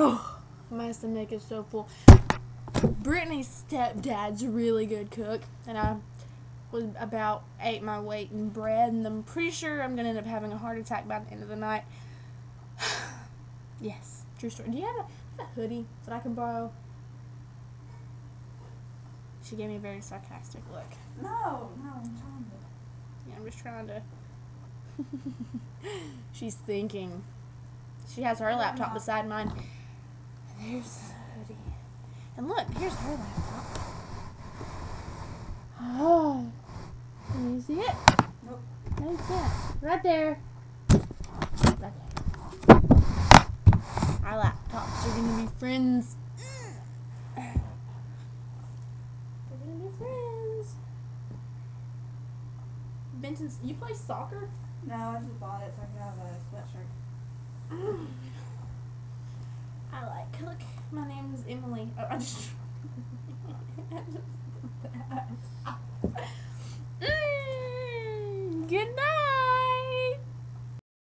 Oh, my stomach is so full. Brittany's stepdad's a really good cook, and I was about ate my weight in bread, and I'm pretty sure I'm gonna end up having a heart attack by the end of the night. yes, true story. Do you have a, a hoodie that I can borrow? She gave me a very sarcastic look. No, no, I'm trying to. Yeah, I'm just trying to. She's thinking. She has her laptop beside mine. And the hoodie. And look, here's her laptop. Oh. Can you see it? Nope. No, you can't. Right there. Right there. Our laptops are gonna be friends. They're gonna be friends. Benton's, you play soccer? No, I just bought it so I can have a sweatshirt. I. Look, my name's Emily. Oh, I just. mm, good night.